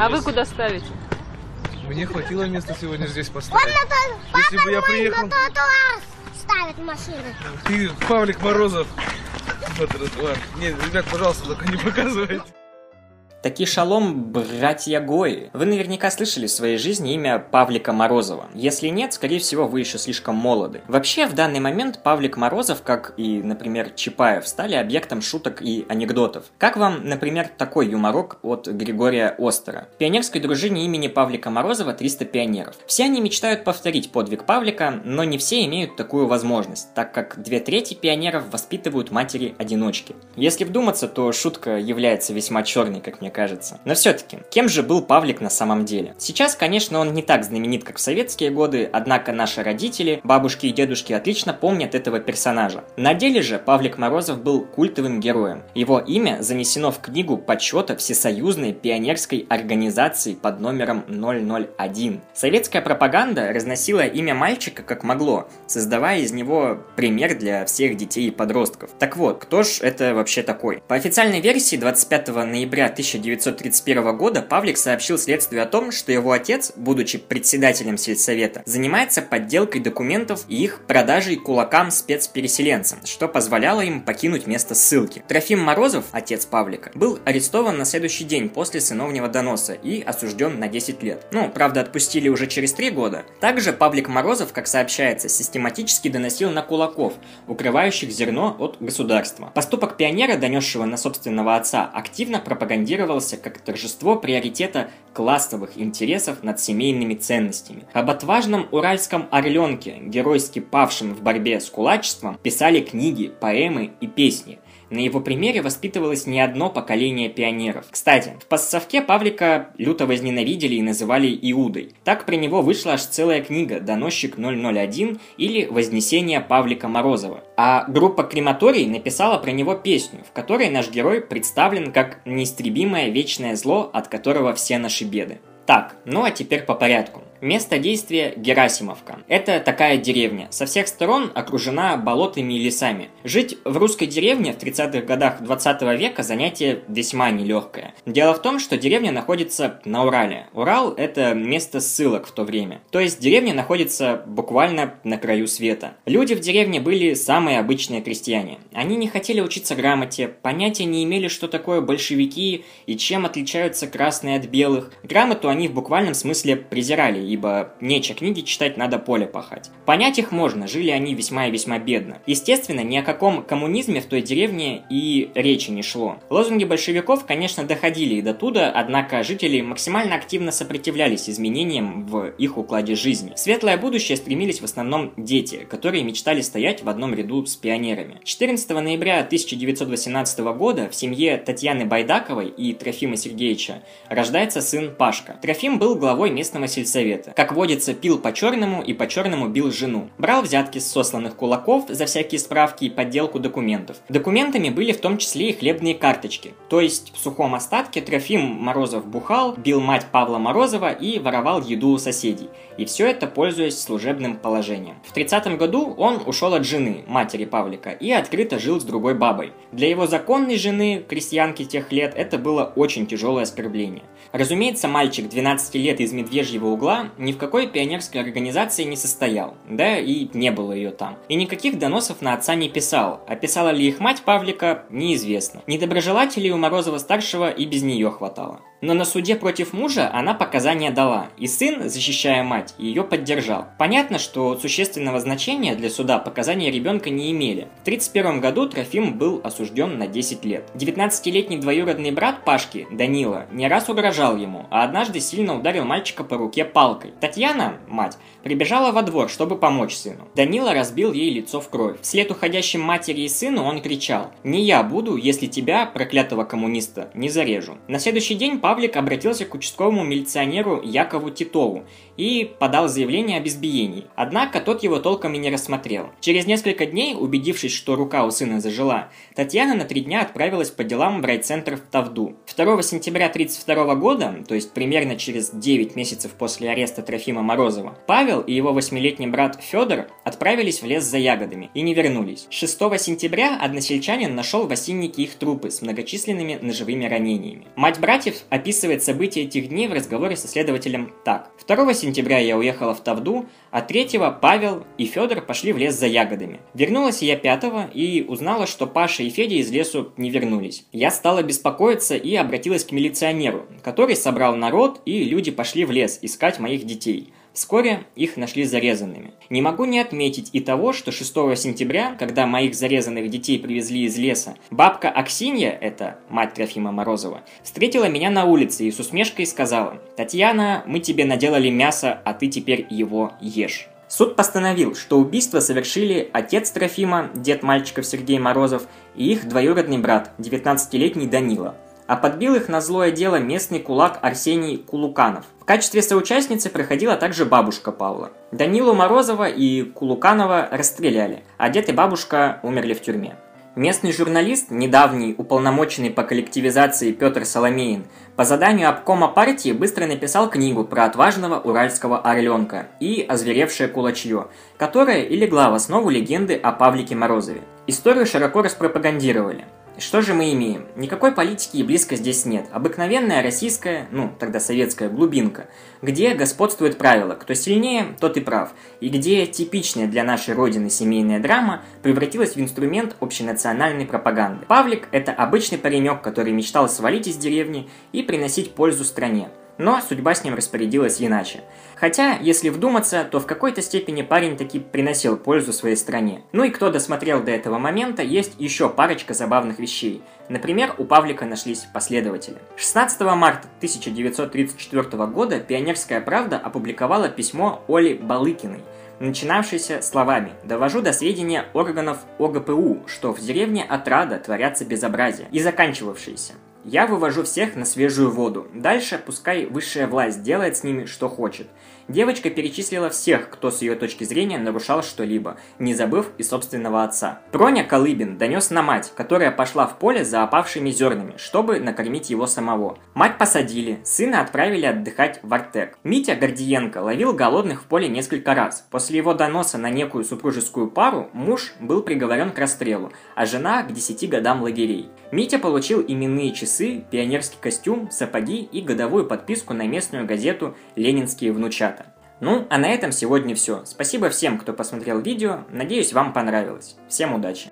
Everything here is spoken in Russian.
А вы куда ставите? Мне хватило места сегодня здесь поставить. Папа Если бы я приехал, на тротуар ставит машины. ты Павлик Морозов на тротуар. Нет, ребят, пожалуйста, только не показывайте. Таки шалом, братья Гои. Вы наверняка слышали в своей жизни имя Павлика Морозова. Если нет, скорее всего, вы еще слишком молоды. Вообще, в данный момент Павлик Морозов, как и, например, Чапаев, стали объектом шуток и анекдотов. Как вам, например, такой юморок от Григория Остера? В пионерской дружине имени Павлика Морозова 300 пионеров. Все они мечтают повторить подвиг Павлика, но не все имеют такую возможность, так как две трети пионеров воспитывают матери-одиночки. Если вдуматься, то шутка является весьма черной, как мне кажется. Но все-таки, кем же был Павлик на самом деле? Сейчас, конечно, он не так знаменит, как в советские годы, однако наши родители, бабушки и дедушки отлично помнят этого персонажа. На деле же Павлик Морозов был культовым героем. Его имя занесено в книгу почета Всесоюзной пионерской организации под номером 001. Советская пропаганда разносила имя мальчика как могло, создавая из него пример для всех детей и подростков. Так вот, кто ж это вообще такой? По официальной версии 25 ноября 1931 года Павлик сообщил следствию о том, что его отец, будучи председателем сельсовета, занимается подделкой документов и их продажей кулакам-спецпереселенцам, что позволяло им покинуть место ссылки. Трофим Морозов, отец Павлика, был арестован на следующий день после сыновнего доноса и осужден на 10 лет. Ну, правда, отпустили уже через 3 года. Также Павлик Морозов, как сообщается, систематически доносил на кулаков, укрывающих зерно от государства. Поступок пионера, донесшего на собственного отца, активно пропагандировался как торжество приоритета классовых интересов над семейными ценностями. Об отважном уральском орленке, геройски павшем в борьбе с кулачеством, писали книги, поэмы и песни – на его примере воспитывалось не одно поколение пионеров. Кстати, в постсовке Павлика люто возненавидели и называли Иудой. Так при него вышла аж целая книга «Доносчик 001» или «Вознесение Павлика Морозова». А группа Крематорий написала про него песню, в которой наш герой представлен как неистребимое вечное зло, от которого все наши беды. Так, ну а теперь по порядку. Место действия – Герасимовка. Это такая деревня. Со всех сторон окружена болотами и лесами. Жить в русской деревне в 30-х годах 20 века занятие весьма нелегкое. Дело в том, что деревня находится на Урале. Урал – это место ссылок в то время. То есть деревня находится буквально на краю света. Люди в деревне были самые обычные крестьяне. Они не хотели учиться грамоте, понятия не имели, что такое большевики и чем отличаются красные от белых. Грамоту они в буквальном смысле презирали, ибо нече книги читать, надо поле пахать. Понять их можно, жили они весьма и весьма бедно. Естественно, ни о каком коммунизме в той деревне и речи не шло. Лозунги большевиков, конечно, доходили и до туда, однако жители максимально активно сопротивлялись изменениям в их укладе жизни. В светлое будущее стремились в основном дети, которые мечтали стоять в одном ряду с пионерами. 14 ноября 1918 года в семье Татьяны Байдаковой и Трофима Сергеевича рождается сын Пашка. Трофим был главой местного сельсовета. Как водится, пил по-черному и по-черному бил жену. Брал взятки с сосланных кулаков за всякие справки и подделку документов. Документами были в том числе и хлебные карточки. То есть в сухом остатке Трофим Морозов бухал, бил мать Павла Морозова и воровал еду у соседей. И все это пользуясь служебным положением. В 30 году он ушел от жены, матери Павлика, и открыто жил с другой бабой. Для его законной жены, крестьянки тех лет, это было очень тяжелое оскорбление. Разумеется, мальчик 12 лет из Медвежьего угла ни в какой пионерской организации не состоял, да и не было ее там. И никаких доносов на отца не писал, а писала ли их мать Павлика, неизвестно. Недоброжелателей у Морозова-старшего и без нее хватало. Но на суде против мужа она показания дала, и сын, защищая мать, ее поддержал. Понятно, что существенного значения для суда показания ребенка не имели. В 1931 году Трофим был осужден на 10 лет. 19-летний двоюродный брат Пашки, Данила, не раз угрожал ему, а однажды сильно ударил мальчика по руке палкой. Татьяна, мать, прибежала во двор, чтобы помочь сыну. Данила разбил ей лицо в кровь. Вслед уходящим матери и сыну он кричал «Не я буду, если тебя, проклятого коммуниста, не зарежу». На следующий день Павлик обратился к участковому милиционеру Якову Титову и подал заявление об избиении. Однако тот его толком и не рассмотрел. Через несколько дней, убедившись, что рука у сына зажила, Татьяна на три дня отправилась по делам в райцентр в Тавду. 2 сентября 1932 года, то есть примерно через 9 месяцев после ареста Трофима Морозова, Павел и его восьмилетний брат Федор отправились в лес за ягодами и не вернулись. 6 сентября односельчанин нашел в осиннике их трупы с многочисленными ножевыми ранениями. Мать братьев описывает события этих дней в разговоре со следователем так. 2 сентября я уехала в Тавду, а 3 Павел и Федор пошли в лес за ягодами. Вернулась я 5 и узнала, что Паша и Федя из лесу не вернулись. Я стала беспокоиться и обратилась к милиционеру, который собрал народ и люди пошли в лес искать моих детей. Вскоре их нашли зарезанными. Не могу не отметить и того, что 6 сентября, когда моих зарезанных детей привезли из леса, бабка Аксинья, это мать Трофима Морозова, встретила меня на улице и с усмешкой сказала «Татьяна, мы тебе наделали мясо, а ты теперь его ешь». Суд постановил, что убийство совершили отец Трофима, дед мальчиков Сергей Морозов, и их двоюродный брат, 19-летний Данила – а подбил их на злое дело местный кулак Арсений Кулуканов. В качестве соучастницы проходила также бабушка Павла. Данилу Морозова и Кулуканова расстреляли, а дед и бабушка умерли в тюрьме. Местный журналист, недавний уполномоченный по коллективизации Петр Соломеин, по заданию обкома партии быстро написал книгу про отважного уральского орленка и озверевшее кулачье, которая и легла в основу легенды о Павлике Морозове. Историю широко распропагандировали – что же мы имеем? Никакой политики и близко здесь нет. Обыкновенная российская, ну, тогда советская глубинка, где господствует правило «кто сильнее, тот и прав», и где типичная для нашей родины семейная драма превратилась в инструмент общенациональной пропаганды. Павлик – это обычный паренек, который мечтал свалить из деревни и приносить пользу стране. Но судьба с ним распорядилась иначе. Хотя, если вдуматься, то в какой-то степени парень таки приносил пользу своей стране. Ну и кто досмотрел до этого момента, есть еще парочка забавных вещей. Например, у Павлика нашлись последователи. 16 марта 1934 года «Пионерская правда» опубликовала письмо Оли Балыкиной, начинавшееся словами «Довожу до сведения органов ОГПУ, что в деревне Отрада творятся безобразия», и заканчивавшееся я вывожу всех на свежую воду. Дальше пускай высшая власть делает с ними, что хочет. Девочка перечислила всех, кто с ее точки зрения нарушал что-либо, не забыв и собственного отца. Проня Колыбин донес на мать, которая пошла в поле за опавшими зернами, чтобы накормить его самого. Мать посадили, сына отправили отдыхать в Артек. Митя Гордиенко ловил голодных в поле несколько раз. После его доноса на некую супружескую пару муж был приговорен к расстрелу, а жена к 10 годам лагерей. Митя получил именные часы, пионерский костюм, сапоги и годовую подписку на местную газету «Ленинские внучата». Ну, а на этом сегодня все. Спасибо всем, кто посмотрел видео. Надеюсь, вам понравилось. Всем удачи!